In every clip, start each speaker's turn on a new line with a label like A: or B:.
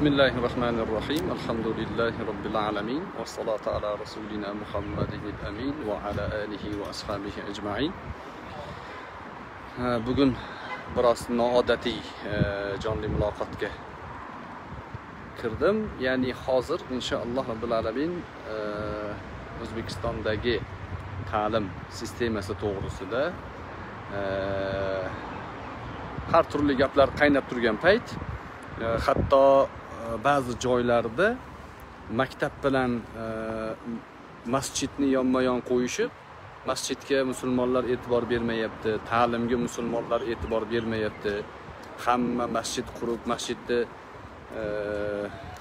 A: bismillahi rohmanir rohim alhamdulillahi robbil alamin. Vassalotu ala rasulina muhammadinil amin va ala alihi va ashabihi ajmain. Bugun biroz noodatiy e, jonli muloqotga kirdim. Ya'ni hozir inshaalloh robbil alamin e, o'zbekistondagi ta'lim sistemasi to'g'risida e, har turli gaplar qaynab turgan payt hatto ba'zi joylarda maktab bilan e, masjidni yonma yon qo'yishib masjidga musulmonlar e'tibor bermayapti ta'limga musulmonlar e'tibor bermayapti. Hamma masjid qurib masjidni e,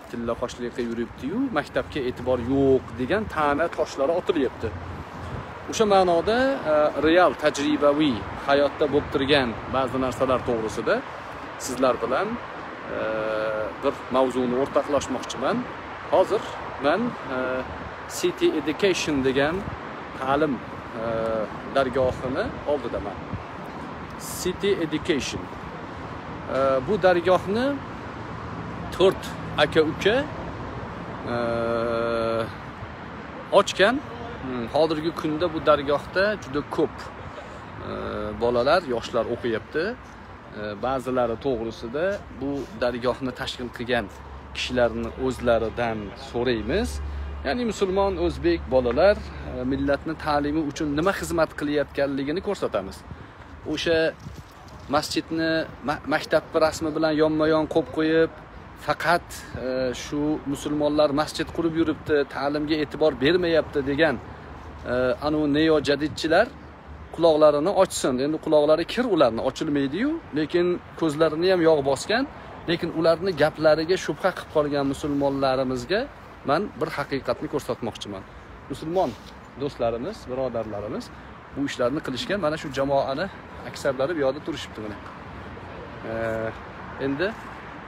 A: tilla qoshli qilib yuribdiyu maktabga e'tibor yo'q degan ta'na toshlari otilyapti. O'sha ma'noda e, real tajribaviy hayotda bo'lib turgan ba'zi narsalar to'g'risida sizlar bilan bir mavzuni o'rtoqlashmoqchiman. Hozir man city education degan ta'lim dargohini oldidaman. City education. Bu dargohni to'rt aka uka ochgan. Hmm, hozirgi kunda bu dargohda juda ko'p bolalar yoshlar o'qiyapti. E, ba'zilari to'g'risida bu dargohni tashkil qilgan kishilarni o'zlaridan so'raymiz. Ya'ni musulmon o'zbek bolalar e, millatni ta'limi uchun nima xizmat qilayotganligini ko'rsatamiz. O'sha masjidni maktabni rasmi bilan yonma yon qo'yib qo'yib faqat e, shu musulmonlar masjid qurib yuribdi ta'limga e'tibor bermayapti degan anavi neo jadidchilar quloqlarini ochsin. Endi quloqlari kir ularni ochilmaydiyu. Lekin ko'zlarini ham yog' bosgan. Lekin ularni gaplariga shubha qilib qolgan musulmonlarimizga man bir haqiqatni ko'rsatmoqchiman. Musulmon do'stlarimiz birodarlarimiz bu ishlarni qilishgan. Mana shu jamoani aksarlari bu yoqda turishibdi mana. Endi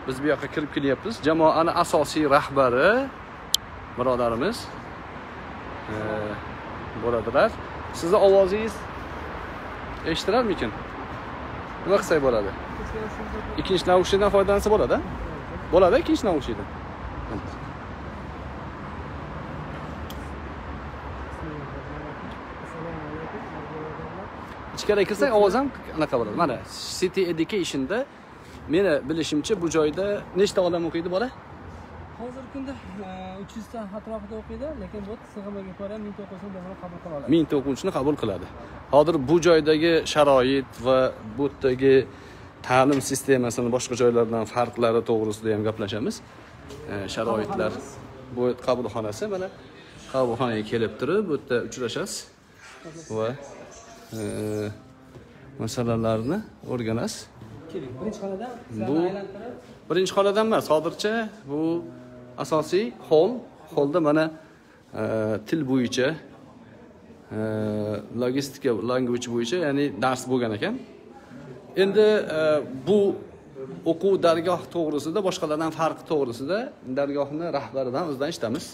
A: biz bu yoqqa kirib kelyapmiz. Jamoani asosiy rahbari birodarimiz bo'ladilar. Sizni ovozingiz eshitilarmikin nima qilsak bo'ladi? Ikkinchi naushnikdan foydalansa bo'ladi bo'ladi ikkinchi naushnikdan ichkariga kirsak ovoz ham anaqa bo'ladi. Mana city educationda meni bilishimcha bu joyda nechta odam o'qiydi bola?
B: Hozirgi kunda uch yuzta atrofida o'qiydi lekin bu sig'imiga ko'ra mingta o'quvchini bemalol qabul qila oladi.
A: Mingta o'quvchini qabul qiladi. Hozir bu joydagi sharoit va bu yerdagi ta'lim sistemasini boshqa joylardan farqlari to'g'risida ham gaplashamiz. Sharoitlar bu qabulxonasi mana qabulxonaga kelib turib bu yerda uchrashasiz va masalalarni o'rganasiz.
B: Keling birinchi xonada
A: Bu- birinchi xonadan emas hozircha bu asosiy hol holda mana e, til bo'yicha e, logistika language bo'yicha ya'ni dars bo'lgan ekan. Endi e, bu o'quv dargoh to'g'risida boshqalardan farqi to'g'risida dargohni rahbaridan o'zidan eshitamiz.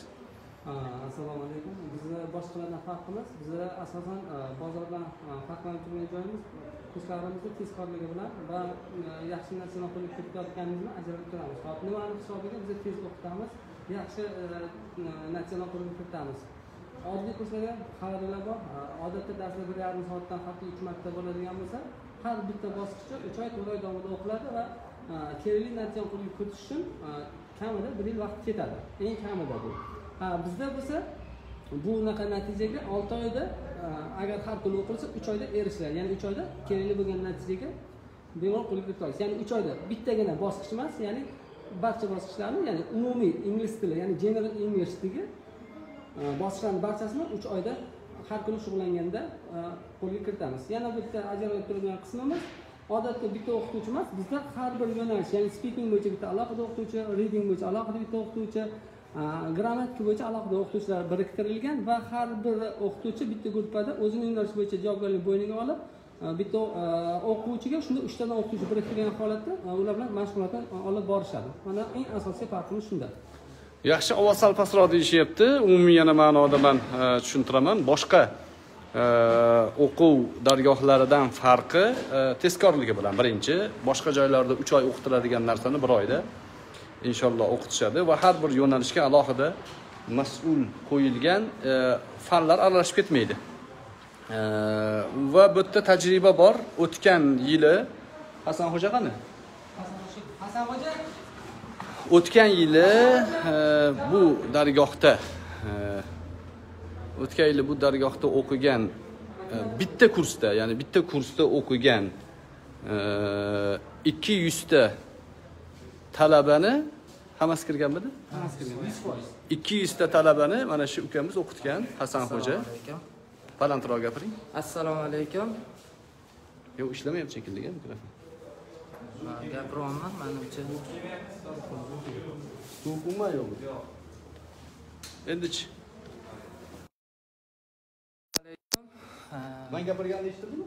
B: Assalomu alaykum. Boshqalardan farqimiz bizlar asosan e, bozordan e, farqlanib turgan joyimiz kurslarimizni tezkorligi bilan va e, yaxshi narsani qo'lga kiritayotganimizni ajratib turamiz. Hop nimani hisobiga biz tez o'qitamiz yaxshi e, natijani qo'lga kiritamiz. Oddiy kurslarda xabarlar bor. E, odatda darslar bir yarim soatdan hatto uch marta bo'ladigan bo'lsa har bitta bosqichi uch oy to'rt oy davomida o'qiladi va kerakli natijani qo'lga kiritish uchun kamida bir yil vaqt ketadi. Eng kamida bu. Ha bizda bo'lsa bu unaqa natijaga olti oyda e, agar har kuni o'qilsa uch oyda erishiladi. Ya'ni uch oyda kerakli bo'lgan natijaga bemalol qo'lga kirita olasiz ya'ni uch oyda bittagina bosqich emas ya'ni barcha bosqichlarni ya'ni umumiy ingliz tili ya'ni general englishdagi e, bosqichlarni barchasini uch oyda har kuni shug'ullanganda e, qo'lga kiritamiz. Yana bitta ajralib turadigan qismimiz odatda bitta o'qituvchi emas bizda har bir yo'nalish ya'ni speaking bo'yicha bitta alohida o'qituvchi reading bo'yicha alohida bitta o'qituvchi grammatika bo'yicha alohida o'qituvchilar biriktirilgan va har bir o'qituvchi bitta gruppada o'zini yo'nalishi bo'yicha javobgarlik bo'yniga olib e, bitta e, o'quvchiga shunda uchtadan o'qituvchi biriktirgan holatda e, ular bilan mashg'ulotni olib borishadi. Mana eng asosiy farqimiz shunda.
A: Yaxshi ovoz sal pastroq deyishyapti. Umumiy yana ma'noda man tushuntiraman. Boshqa o'quv dargohlaridan farqi tezkorligi bilan birinchi boshqa joylarda uch oy o'qitiladigan narsani bir oyda inshaalloh o'qitishadi va har bir yo'nalishga alohida mas'ul qo'yilgan e, fanlar aralashib ketmaydi. E, va bu yerda tajriba bor o'tgan yili hasanxo'ja qani?
B: Hasan hoji
A: o'tgan yili e, bu dargohda e, o'tgan yili bu dargohda o'qigan e, bitta kursda ya'ni bitta kursda o'qigan ikki yuzta talabani hammasi kirganmidi
B: yuz foiz
A: ikki yuzta talabani mana shu ukamiz o'qitgan hasanxo'ja balandroq gapiring.
C: Assalomu alaykum.
A: Yo'q ishlamayapti shekilli mikrofon.
C: Gapiryapman manimcha.
A: So'qmi yo'qmi endichi man gapirganimni eshitdingmi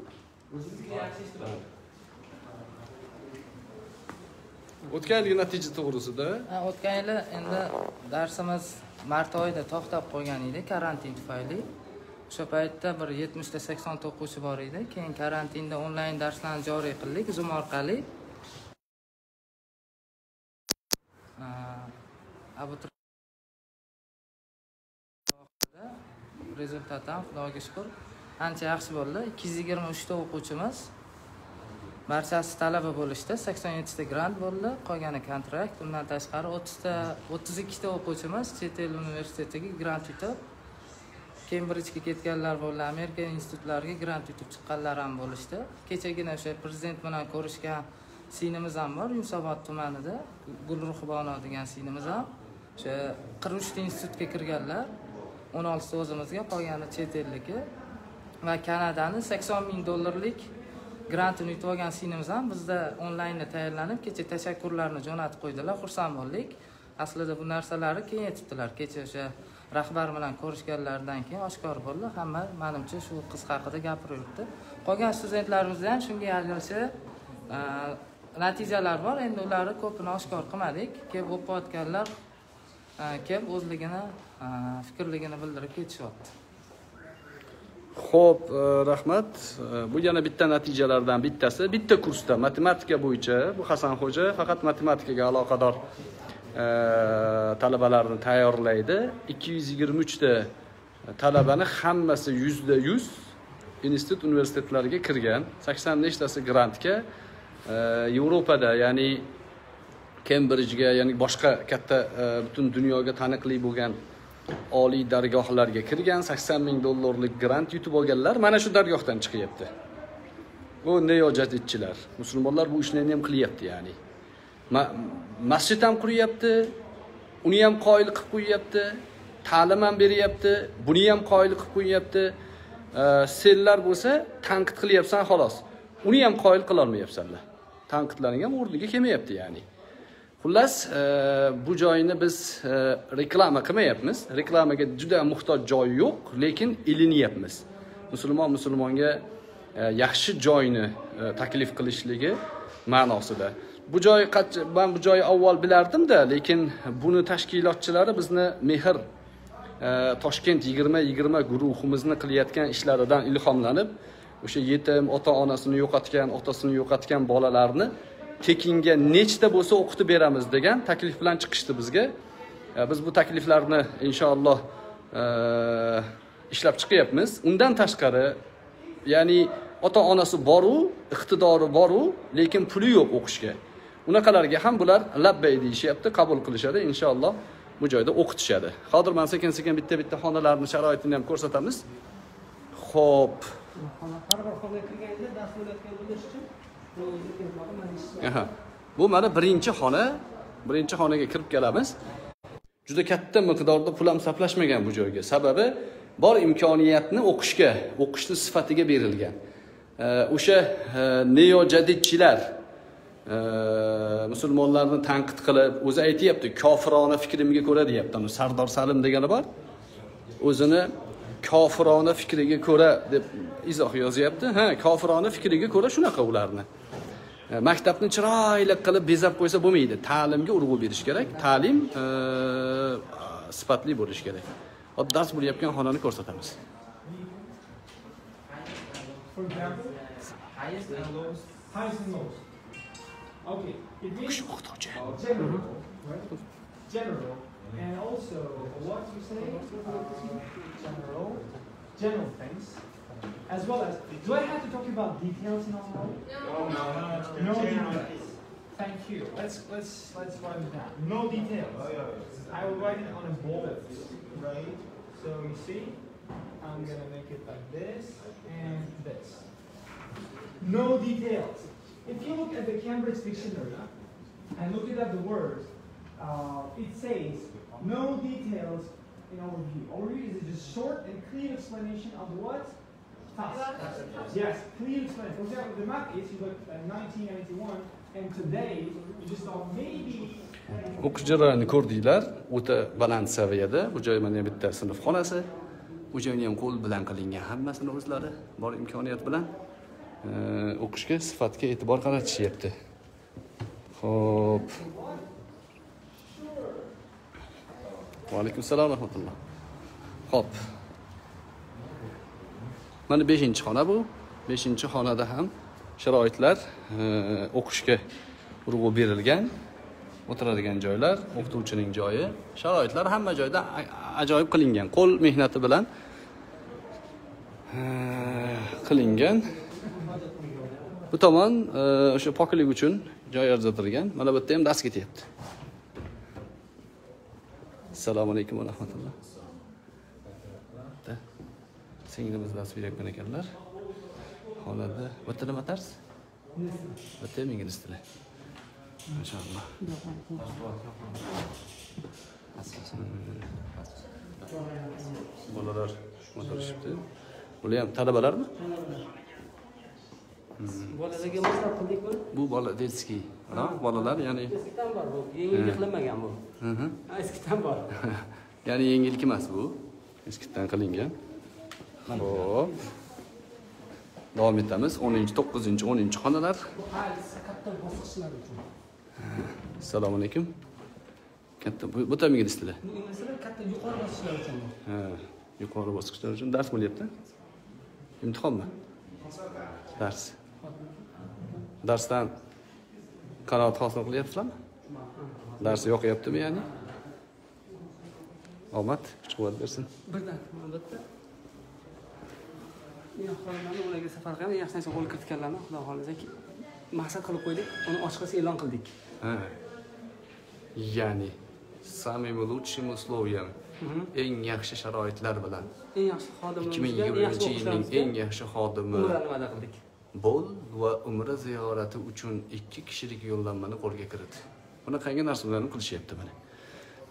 A: o'tgan yilgi natija to'g'risida?
C: Ha, o'tgan yili endi darsimiz mart oyida to'xtab qolgan edi karantin tufayli. O'sha paytda bir yetmishta saksonta o'quvchi bor edi. Keyin karantinda onlayn darslarni joriy qildik zoom orqali. Rezultat ham xudoga shukur ancha yaxshi bo'ldi. Ikki yuz yigirma uchta o'quvchimiz barchasi talaba bo'lishdi. Sakson yettita grant bo'ldi. Qolgani kontrakt undan tashqari o'ttizta o'ttiz ikkita o'quvchimiz chet el universitetiga grant yutib kembridjga ketganlar bo'ldi amerika institutlariga grant yutib chiqqanlar ham bo'lishdi. Kechagina o'sha prezident bilan ko'rishgan singlimiz ham bor. Yunusobod tumanida gulruh bono degan singlimiz ham o'sha qirq uchta institutga kirganlar. O'n oltita o'zimizga qolgani chet elniki va kanadani sakson ming dollarlik grantini yutib olgan singlimiz ham bizda onlaynda tayyorlanib kecha tashakkurlarni jo'natib qo'ydilar xursand bo'ldik aslida bu narsalarni keyin aytibdilar. Kecha o'sha rahbar bilan ko'rishganlaridan keyin oshkor bo'ldi. Hamma manimcha shu qiz haqida gapirib yuribdi qolgan studentlarimizda ham shunga yarasha e, natijalar bor. Endi ularni ko'pini oshkor qilmadik. Kelib o'qiyotganlar e, kelib o'zligini e, fikrligini bildirib ketishyapti.
A: Xo'p, e, rahmat. E, bu yana bitta natijalardan bittasi. Bitta kursda matematika bo'yicha bu Hasan xo'ja faqat matematikaga aloqador e, talabalarni tayyorlaydi. 223 ta talabani hammasi yuzda yuz institut universitetlariga kirgan. 80 nechtasi grantga Yevropada, ya'ni kembrijga ya'ni boshqa katta butun dunyoga taniqli bo'lgan oliy dargohlarga kirgan 80 ming dollarlik grant yutib olganlar mana shu dargohdan chiqyapti. Bu neojadidchilar musulmonlar bu ishlarni ham qilyapti ya'ni. Ma- masjid ham quryapti uni ham qoyil qilib qo'yyapti ta'lim ham beryapti buni ham qoyil qilib qo'yyapti. E, senlar bo'lsa tanqid qilyapsan xolos. Uni ham qoyil qilolmayapsanlar. Tanqidlaring ham o'rniga kelmayapti ya'ni. Xullas, e, bu joyni biz e, reklama qilmayapmiz. Reklamaga juda muhtoj joy yo'q, lekin ilinyapmiz. Musulmon musulmonga e, yaxshi joyni taklif qilishligi ma'nosida. Bu joy man bu joyni avval bilardim-da, lekin buni tashkilotchilari bizni Mehr toshkent Toshkent 2020 guruhimizni qilayotgan ishlaridan ilhomlanib, o'sha yetim ota-onasini yo'qotgan, otasini yo'qotgan bolalarni tekinga nechta bo'lsa o'qitib beramiz degan taklif bilan chiqishdi bizga. E, biz bu takliflarni inshaalloh e, ishlab chiqyapmiz. Undan tashqari, ya'ni ota-onasi boru, iqtidori boru, lekin puli yo'q o'qishga. Unaqalarga ham bular labbay deyishyapti, qabul qilishadi inshaalloh bu joyda o'qitishadi. Hozir men sekin-sekin bitta-bitta xonalarni sharoitini ham ko'rsatamiz. Xo'p,
B: har bir xonaga kirganda dars bo'layotgan bo'lishi uchun bu mana
A: Aha. Bu mana birinchi xona. Birinchi xonaga kirib kelamiz. Juda katta miqdorda pul ham sarflashmagan bu joyga. Sababi bor imkoniyatni o'qishga, o'qishni sifatiga berilgan. O'sha e, neojadidchilar e, musulmonlarni tanqid qilib, o'zi aytyapti, kofirona fikrimga ko'ra deyapti. Sardor Salim degani bor. o'zini kofirona fikriga ko'ra deb izoh yozyapti. Ha, kofirona fikriga ko'ra shunaqa ularni. E, Maktabni chiroyli qilib bezab qo'ysa bo'lmaydi. Ta'limga urg'u berish kerak. Ta'lim e, sifatli bo'lishi kerak. Hop dars bo'layotgan xonani ko'rsatamiz. O'qituvchi.
D: general. And also, what you say? General. General things. As well as, do I have to talk about details in all
E: No, no, no.
D: No details. Thank you. Let's let's let's write it down. No details. Oh yeah. I will write it on a board, right? So you see, I'm gonna make it like this and this. No details. If you look at the Cambridge Dictionary and look at the word, uh, it says no details in overview. Overview is just short and clear explanation of what task. Yes, clear explanation. For example, the map is you got uh, 1991 and today you just thought maybe uh,
A: o'qish jarayonini ko'rdinglar o'ta baland saviyada. Bu joy mana bitta sinf xonasi bu joyni ham qo'l bilan qilingan hammasini o'zlari bor imkoniyat bilan uh, o'qishga sifatga e'tibor qaratishyapti. Ho'p vaalaykum assalom rahmatulloh. Ho'p mana beshinchi xona bu. Beshinchi xonada ham sharoitlar e, o'qishga urg'u berilgan o'tiradigan joylar o'qituvchining joyi. Sharoitlar hamma joyda ajoyib qilingan. Qo'l mehnati bilan e, qilingan. Bu tomon e, o'sha poklik uchun joy ajratilgan mana bu yerda ham dars ketyapti. Assalomu alaykum va rahmatulloh. Singlimiz dars berayotgan ekanlar. Xonada bu yerda nima dars yerda ham ingliz tili. Mashaalloh bolalar o'tirishibdi bular ham talabalarmi?
B: Bolalarga moslab qildik
A: bu bola детский ha bolalar ya'ni
B: eskidan bor bu. Yengil qilinmagan bu. Ha, eskidan bor.
A: Ya'ni yengilki emas bu. Eskidan qilingan ho'p davom etamiz o'ninchi to'qqizinchi o'ninchi xonalar
B: bu qaysi katta bosqichlar uchun
A: assalomu alaykum katta bu bu ham
B: bu katta yuqori bosqichlar uchun
A: ha yuqori bosqichlar uchun dars bo'lyapti imtihonmi dars darsdan qanoat hosil qilyapsizlarmi darsi yoqyaptimi ya'ni omad kuch quvvat bersin
B: birdan albatta men xonadonni ularga safar qilib yaxshi narsa qo'lga kiritganlarni xudo xohlasa maqsad qilib qo'ydik uni ochiqchasi e'lon qildik.
A: Ya'ni samimi лучшими условиями eng yaxshi sharoitlar bilan.
B: Eng yaxshi xodimlarimizga eng yaxshi
A: 2020 yilning eng yaxshi xodimi?
B: va'da qildik?
A: Bo'l va umra ziyorati uchun ikki kishilik yo'llanmani qo'lga kirit. Bunaqangi narsalarni qilishyapti mana?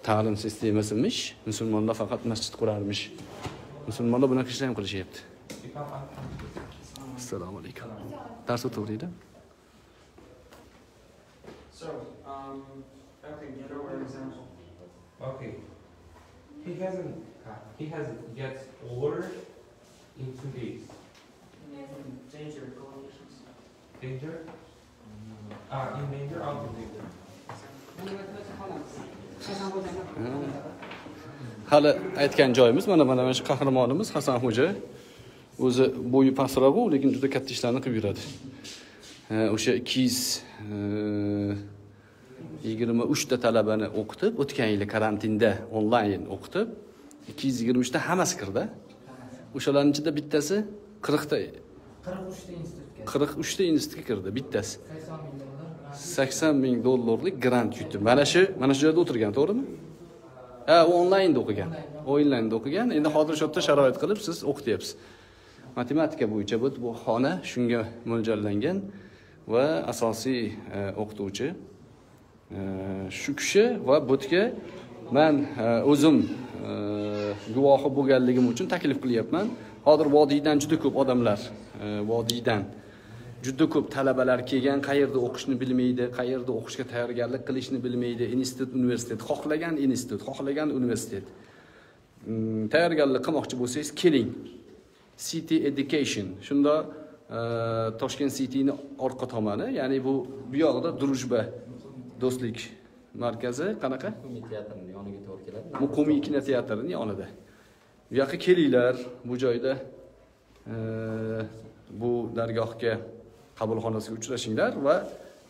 A: Ta'lim sistemasimish musulmonlar faqat masjid qurarmish. Musulmonlar bunaqa ishlar ham qilishyapti
F: السلام علیکم تاسو ته وریده سو ام هکینګټر ور مثال اوكي
A: هی هازن کار هی هاز گتس قهرمان مو حسن خواجه o'zi bo'yi pastroqu lekin juda katta ishlarni qilib yuradi. Ha, o'sha ikki yuz yigirma uchta talabani o'qitib o'tgan yili karantinda onlayn o'qitib ikki yuz yigirma uchta hammasi kirdi. O'shalarni ichida bittasi qirqta
C: qirq uchta institutga.
A: kirdi bittasi.
C: Sakson ming
A: dollarlik grant yutdi. Mana shu mana shu joyda o'tirgan to'g'rimi? Ha u onlaynda o'qigan. Onlaynda. O'qigan. Endi hozir shu yerda sharoit qilib siz o'qityapsiz matematika bo'yicha bu bu xona shunga mo'ljallangan va asosiy e, o'qituvchi. E, shu kishi va bu yerga man e, o'zim guvohi bo'lganligim uchun taklif qilyapman. Hozir vodiydan juda ko'p odamlar vodiydan. Juda ko'p talabalar kelgan qayerda o'qishni bilmaydi qayerda o'qishga tayyorgarlik qilishni bilmaydi. Institut universitet xohlagan institut xohlagan universitet. Mm, tayyorgarlik qilmoqchi bo'lsangiz keling. City education. Shunda e, toshkent cityni orqa tomoni ya'ni bu bu yoqda drujba do'stlik markazi. Qanaqa?
G: Teatrni yoniga to'g'ri keladi
A: muqimiy kinoteatrni yonida. Bu yoqqa kelinglar bu joyda e, bu dargohga qabulxonasiga uchrashinglar va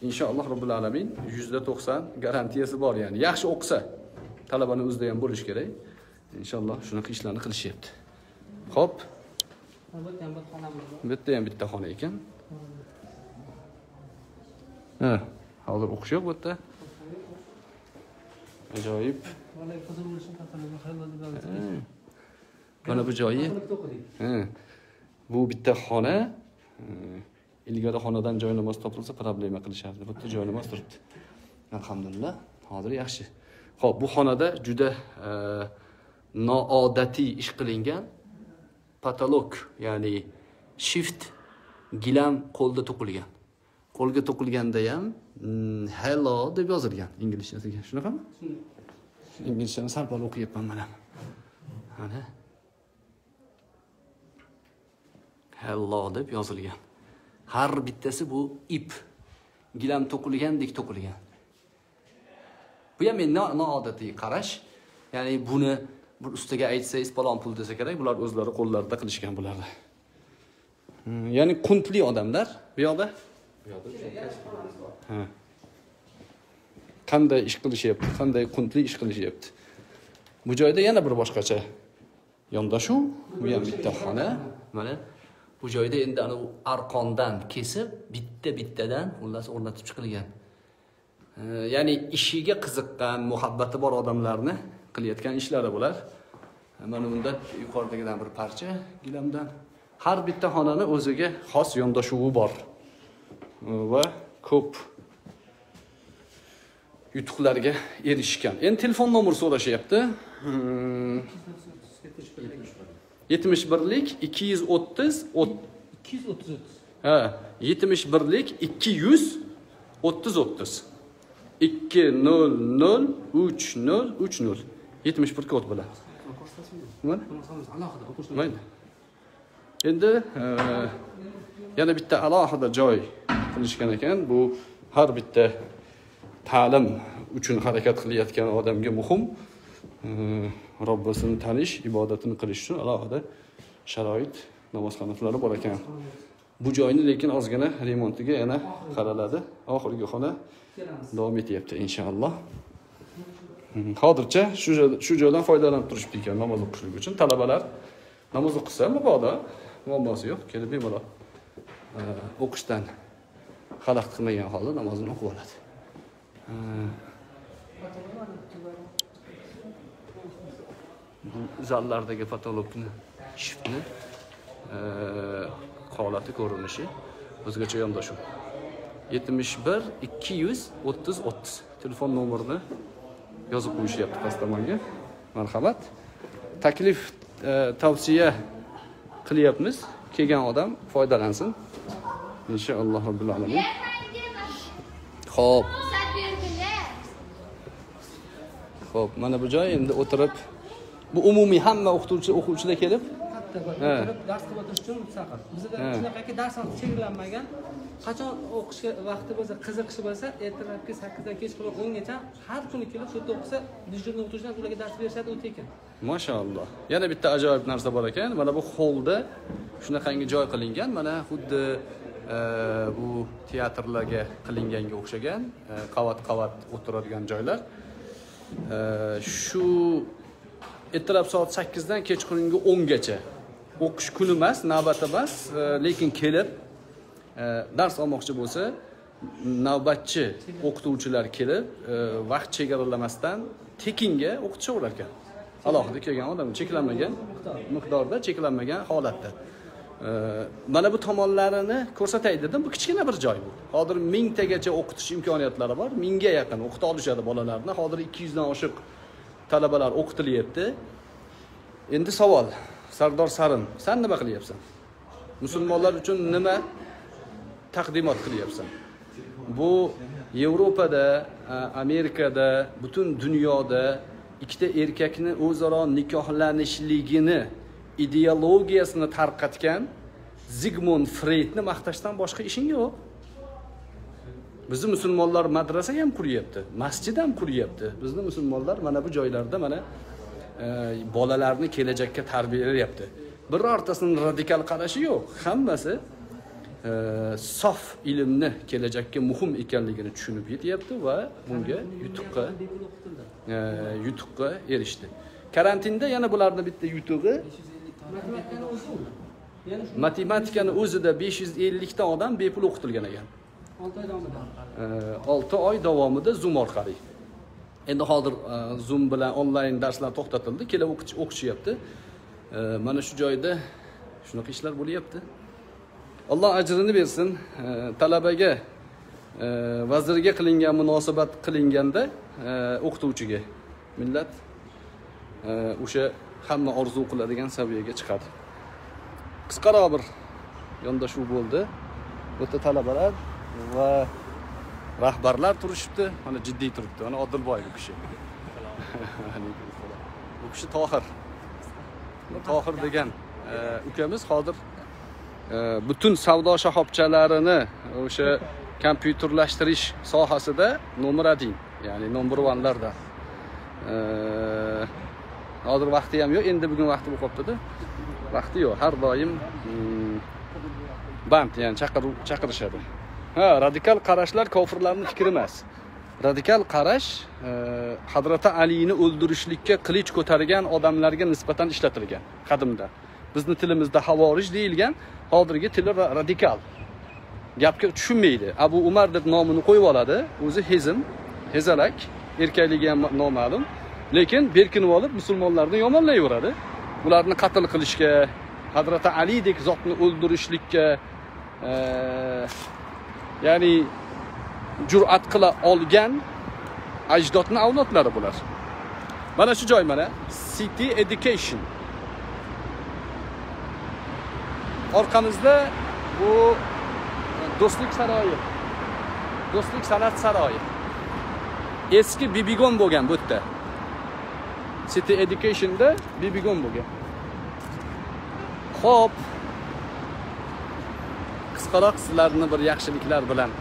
A: inshaalloh robbil alamin yuzda to'qson garantiyasi bor ya'ni yaxshi o'qisa talabani o'zida ham bo'lishi kerak. Inshaalloh shunaqa ishlarni qilishyapti. Ho'p
B: albatta ham bir xonamiz bor.
A: Bitta ham bitta xona ekan. Ha hozir o'qish yo'q bu yerda. Ajoyib. Mana bu joyi. Ha. bu bitta xona. Ilgari xonadan joynamoz topilsa problema qilishardi. Bu yerda joynamoz turibdi. Alhamdulillah. Hozir yaxshi. Ho'p bu xonada juda noodatiy ish qilingan patolog ya'ni shift gilam qo'lda to'qilgan. Qo'lga to'qilganda ham mm, hello deb yozilgan inglizchasiga shunaqami? Inglizchani sal pal o'qiyapman mana. Mana hello deb yozilgan. Har bittasi bu ip. Gilam to'qilgandek to'qilgan. Bu ham noodatiy qarash ya'ni buni bir ustiga aytsangiz palon pul desa kerak bular o'zlari qo'llarida qilishgan bularni Hmm, ya'ni quntli odamlar bu yoqda? Ha. qanday ish qilishyapti qanday quntli ish qilishyapti? Bu joyda yana bir boshqacha yondashuv bu ham bitta xona. Mana bu joyda endi anavi arqondan kesib bitta bittadan xullas o'rnatib chiqilgan. Ya'ni ishiga qiziqqan muhabbati bor odamlarni qilayotgan ishlari bular mana bunda yuqoridagidan bir parcha gilamdan. Har bitta xonani o'ziga xos yondashuvi bor. Va ko'p yutuqlarga erishgan. Endi telefon nomer so'rashyapti. Hmm, yetmish birlik ikki yuz o'ttiz
B: ikki yuz o'ttiz o'ttiz.
A: Ha yetmish birlik ikki yuz o'ttiz o'ttiz. ikki nol nol uch nol uch nol yetmish bir kod bilan mana.
B: Alohida
A: mayli. Endi e, yana bitta alohida joy qilishgan ekan. Bu har bitta ta'lim uchun harakat qilayotgan odamga muhim. E, Robbisini tanish ibodatini qilish uchun alohida sharoit namozxonalari bor ekan. Bu joyni lekin ozgina remontiga yana qaraladi. Oxirgi xona davom etyapti inshaalloh. Hozircha shu shu joydan foydalanib turishibdi ekan namoz o'qishlik uchun talabalar. Namoz o'qisa mabodo muammosi yo'q kelib bemalol e, o'qishdan xalaqit qilmagan holda namozini o'qib oladi. E. Zallardagi patologni shiftni e, holati ko'rinishi o'zgacha yondashuv. Yetmish bir ikki yuz o'ttiz o'ttiz telefon nomerini yozib qo'yishyapti pastamonga marhamat. Taklif e, tavsiya qilyapmiz. Kelgan odam foydalansin. Inshaalloh robbil alamin. Ho'p ho'p mana bu joy endi o'tirib bu umumiy hamma o'qituvchi o'quvchilar kelib Ha.
B: o'tirib dars qilib o'tirish uchun mustaqil bizda shunaqaki dars vaqti chegaralanmagan qachon o'qishga vaqti bo'lsa qiziqishi bo'lsa ertalabki sakkizdan kechqurun o'ngacha har kuni kelib shu yerda o'qisa dejurniy o'qituvchilar ularga dars berishadi o'ta ekan.
A: Mashaalloh yana bitta ajoyib narsa bor ekan. Mana bu hollda shunaqangi joy qilingan. Mana xuddi e, bu teatrlarga qilinganga o'xshagan e, qavat qavat o'tiradigan joylar. E, shu ertalab soat sakkizdan kechqurungi o'ngacha o'qish kuni emas navbat emas e, lekin kelib e, dars olmoqchi bo'lsa navbatchi o'qituvchilar kelib e, vaqt chegaralamasdan tekinga o'qitishaverar ekan alohida kelgan odam cheklanmagan miqdorda cheklanmagan holatda. Mana bu tomonlarini ko'rsatay dedim bu kichkina bir joy bu. Hozir mingtagacha o'qitish imkoniyatlari bor mingga yaqin o'qita olishadi bolalarni. Hozir ikki yuzdan oshiq talabalar o'qitilyapti. Endi savol. Sardor sarin san nima qilyapsan? Musulmonlar uchun nima taqdimot qilyapsan? Bu yevropada amerikada butun dunyoda ikkita erkakni o'zaro nikohlanishligini ideologiyasini tarqatgan zigmund freydni maqtashdan boshqa ishing yo'q. Bizni musulmonlar madrasa ham quryapti masjid ham quryapti. Bizni musulmonlar mana bu joylarda mana bolalarni kelajakka tarbiyalayapti birortasini radikal qarashi yo'q. Hammasi e, sof ilmni kelajakka muhim ekanligini tushunib yetyapti va bunga yutuqqa e, yutuqqa erishdi. Karantinda yana bularni bitta yutug'i
B: matematikani o'zida besh yuz
A: ellikta o'zida 550 ta odam bepul o'qitilgan ekan.
B: E, olti oy davomida
A: olti oy davomida zoom orqali. Endi hozir e, zoom bilan onlayn darslar to'xtatildi. Kelib o'qishyapti. E, mana shu joyda shunaqa ishlar bo'lyapti. Alloh ajrini bersin. E, talabaga vazirga qilingan munosabat qilinganda o'qituvchiga millat o'sha hamma orzu qiladigan saviyaga chiqadi. Qisqaroq bir yondashuv bo'ldi. Bu yerda talabalar va rahbarlar turishibdi mana jiddiy turibdi. Mana odilboy bu kishi. Bu kishi tohir. Tohir degan e, ukamiz hozir e, butun savdo shoxobchalarini o'sha kompyuterlashtirish sohasida nomer один ya'ni number one'lardan e, hozir vaqti ham yo'q endi bugun vaqti bo'lib qolibdida vaqti yo'q har doim mm, band ya'ni chaqiruv chaqirishadi. Ha radikal qarashlar kofirlarni fikri emas. Radikal qarash e, hazrati alini o'ldirishlikka qilich ko'targan odamlarga nisbatan ishlatilgan qadimda. Bizni tilimizda havorij deyilgan hozirgi tili radikal. Gapga tushunmaydi. Abu umar deb nomini qo'yib oladi. O'zi hezim hezalak erkakligi ham noma'lum. Lekin berkinib olib musulmonlarni yomonlayveradi. Ularni qatl qilishga hazrati alidek zotni o'ldirishlikka e, ya'ni jur'at qila olgan ajdodni avlodlari bular. Mana shu joy mana city education. Orqamizda bu do'stlik saroyi do'stlik san'at saroyi. Eski bibigon bo'lgan bu yerda. City educationda bibigon bo'lgan. Ho'p qisqaroq sizlarni bir yaxshiliklar bilan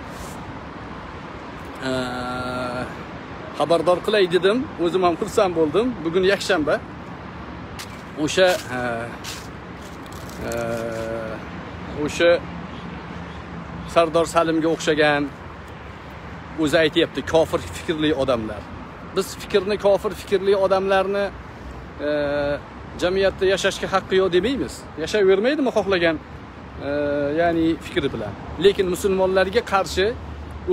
A: xabardor qilay dedim. O'zim ham xursand bo'ldim. Bugun yakshanba. O'sha o'sha sardor salimga o'xshagan o'zi aytyapti kofir fikrli odamlar. Biz fikrni kofir fikrli odamlarni jamiyatda yashashga haqqi yo'q demaymiz. Yashayvermaydimi xohlagan? Ya'ni fikri bilan lekin musulmonlarga qarshi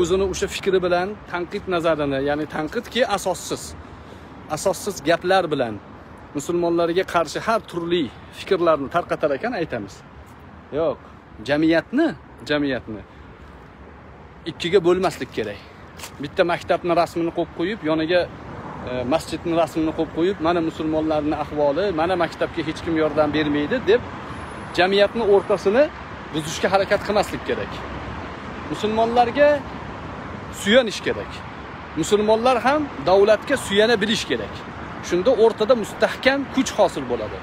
A: o'zini o'sha fikri bilan tanqid nazarini ya'ni tanqidki asossiz. Asossiz gaplar bilan musulmonlarga qarshi har turli fikrlarni tarqatar ekan aytamiz. Yo'q jamiyatni jamiyatni ikkiga bo'lmaslik kerak. Bitta maktabni rasmini qo'yib qo'yib yoniga e, masjidni rasmini qo'yib qo'yib mana musulmonlarni ahvoli mana maktabga hech kim yordam bermaydi deb jamiyatni o'rtasini buzishga harakat qilmaslik kerak. Musulmonlarga suyanish kerak. Musulmonlar ham davlatga suyana bilish kerak. Shunda o'rtada mustahkam kuch hosil bo'ladi.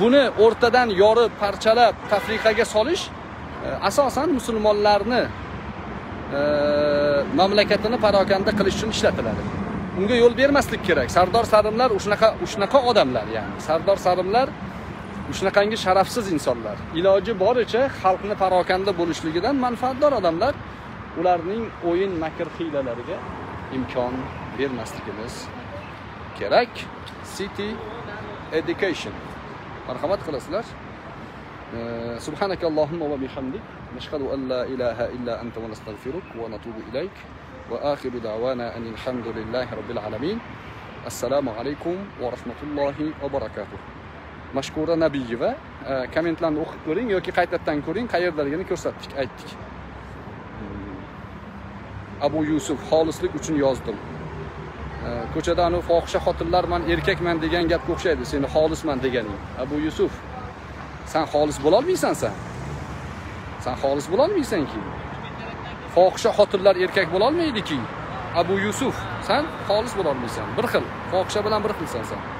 A: Buni o'rtadan yorib parchalab tafriqaga solish e, asosan musulmonlarni e, mamlakatini parokanda qilish uchun ishlatiladi. Unga yo'l bermaslik kerak. Sardor sarimlar shunaqa shunaqa odamlar ya'ni sardor sarimlar shunaqangi sharafsiz insonlar iloji boricha xalqni parokanda bo'lishligidan manfaatdor odamlar ularning o'yin makr hiylalariga imkon bermasligimiz kerak city education marhamat qilasizlar سبحانك اللهم وبحمدك نشهد أن لا إله إلا أنت ونستغفرك ونتوب إليك وآخر دعوانا أن الحمد لله رب العالمين السلام عليكم ورحمة الله وبركاته mashkura nabiyeva e, kommentlarni o'qib ko'ring yoki qaytadan ko'ring qayerdaligini ko'rsatdik aytdik. Hmm. Abu yusuf xolislik uchun yozdim. E, Ko'chada anavi fohisha xotinlar man erkakman degan gapga o'xshaydi seni xolisman deganing. Abu yusuf san xolis bo'lolmaysan san san xolis bo'lolmaysanki. Fohisha xotinlar erkak bo'lolmaydiki. Abu yusuf san xolis bo'lolmaysan. Bir xil fohisha bilan bir xilsan san